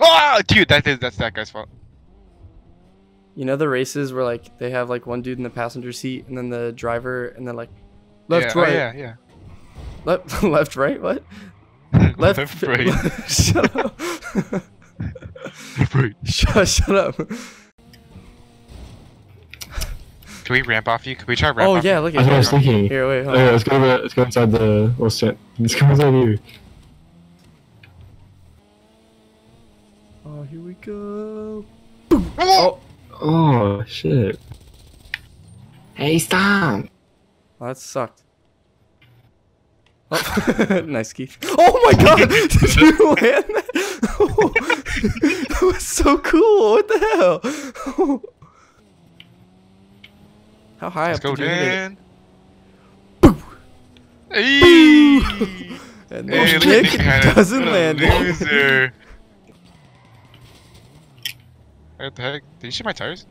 Oh, dude, that is that's that guy's fault. You know the races where like they have like one dude in the passenger seat and then the driver and then like left yeah, oh, right yeah, yeah. left left right what left, Left, right. shut up Left, right. shut shut up Can we ramp off you? Can we try ramp oh off yeah look That's what I at was thinking. here wait hold oh, Okay, on. let's go. Over, let's go inside the little stand. Let's go inside here. oh here we go you? oh Oh shit! Hey, stop! Oh, that sucked. Oh, nice, Keith. Oh my god! Did you land that? Oh, that was so cool. What the hell? How high Let's up go, did you hit it? Dan. Hey! And Hey, then look at Nick Nick doesn't land. Loser. What the heck? Did you shoot my tires?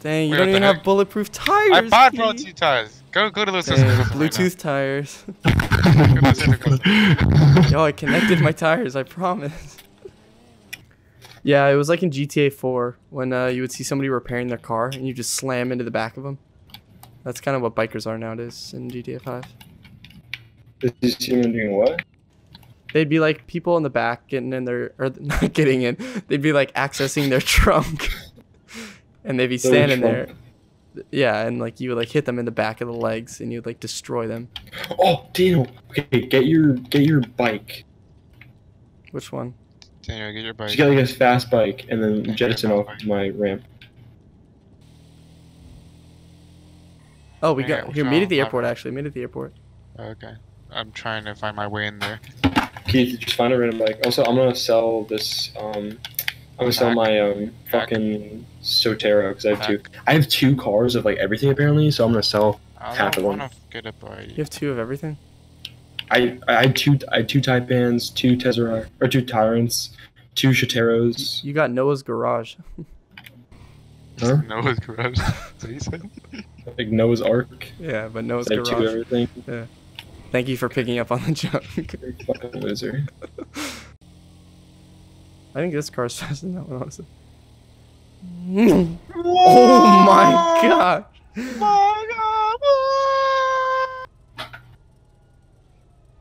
Dang, you Wait, don't even the have bulletproof tires. I bought Keith. Bluetooth tires. Go go to those Dang, Bluetooth tires. Yo, I connected my tires. I promise. Yeah, it was like in GTA 4 when uh, you would see somebody repairing their car and you just slam into the back of them. That's kind of what bikers are nowadays in GTA 5. Did you see him doing what? They'd be like people in the back getting in their, or not getting in. They'd be like accessing their trunk, and they'd be standing there. Yeah, and like you would like hit them in the back of the legs and you'd like destroy them. Oh, Daniel. Okay, get your get your bike. Which one? Daniel, get your bike. Just get like a fast bike and then jettison fast off my ramp. Oh, we Yeah, got which here. Meet at the airport. Actually, meet at the airport. Okay. I'm trying to find my way in there. Keith, just find a random bike. Also, I'm gonna sell this. Um, I'm gonna sell my um fucking Sotero because I have two. I have two cars of like everything apparently, so I'm gonna sell. I Half of them. get a bike. You have two of everything. I I had two I had two Taipans, two Tessera or two Tyrants, two Shoteros. You got Noah's garage. Huh? Noah's garage. That's what you said? Like Noah's Ark. Yeah, but Noah's I have two of garage. Thank you for picking up on the joke. Fucking loser. I think this car's faster than that one, honestly. oh my god!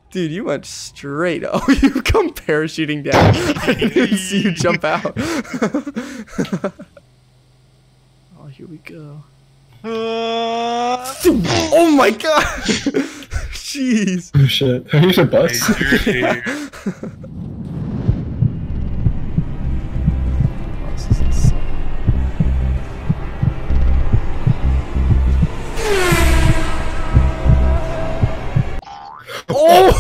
Dude, you went straight. Oh, you come parachuting down. I didn't even see you jump out. oh, here we go. Oh my god! Jeez. Oh shit. Are you your bus? Oh, this is insane. Oh!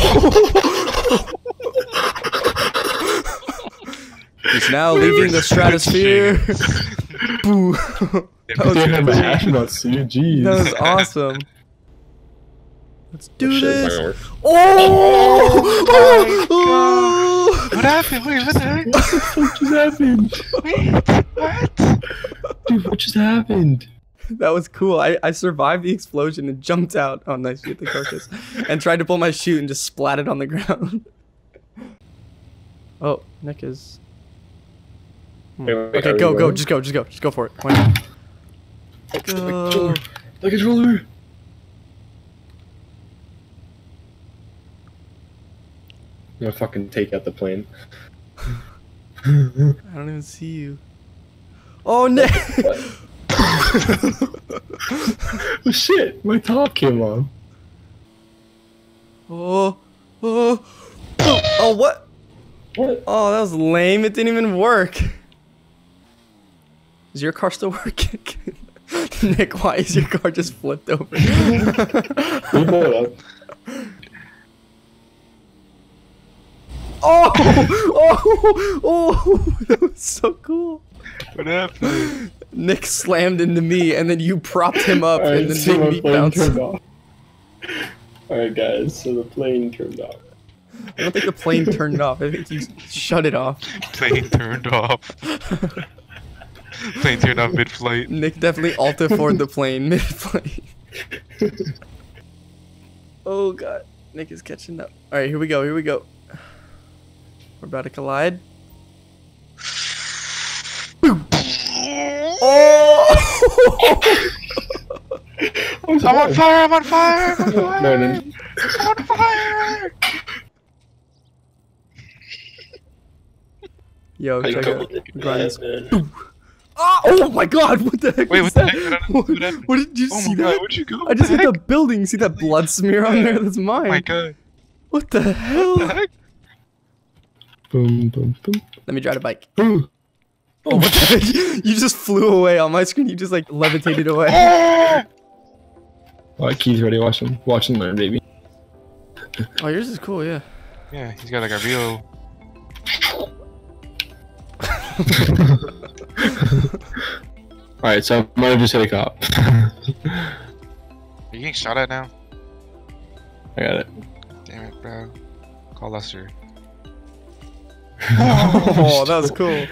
He's now leaving the stratosphere. Boo. That was, Damn, my that astronaut suit. Was awesome. Let's do Oh, this. not gonna work. Oh! oh! What happened? Wait, what the heck? What just happened? Wait, what? Dude, what just happened? That was cool. I, I survived the explosion and jumped out. Oh, nice. You hit the carcass. and tried to pull my chute and just splatted on the ground. oh, Nick is. Hmm. Wait, wait, Okay, go, go. going? Just go, just go. Just go for it. Why not? The Go. controller. The controller. I'm gonna fucking take out the plane. I don't even see you. Oh, Nick! oh shit, my top came on. oh, oh, oh, oh, what? What? Oh, that was lame. It didn't even work. Is your car still working? Nick, why is your car just flipped over? Can you blow it up? Oh! Oh! Oh! That was so cool. What happened? Nick slammed into me, and then you propped him up, and then so made me bounce. turned off. Alright guys, so the plane turned off. I don't think the plane turned off. I think you shut it off. Plane turned off. Plane turned off mid-flight. Nick definitely alta forward the plane mid flight. Oh god, Nick is catching up. All right, here we go. Here we go. We're about to collide. Oh! I'm on fire! I'm on fire! I'm on fire! I'm on fire! Yo, check out Brian's. Ah, oh, my god, what the heck Wait, what that? heck? What, what, did you oh see that? God, where'd you go? I just hit the building, see that blood smear on there? That's mine. Oh my god. What the hell? What the heck? Boom, boom, boom. Let me drive a bike. Ooh. Oh, what the heck? You just flew away on my screen. You just like levitated away. Oh! Alright, Keith's ready. Watch him. Watch him learn, baby. Oh, yours is cool, yeah. Yeah, he's got like a real. Alright, so I might have just hit a cop. Are you getting shot at now? I got it. Damn it, bro. Call Lester. Oh, oh that was cool.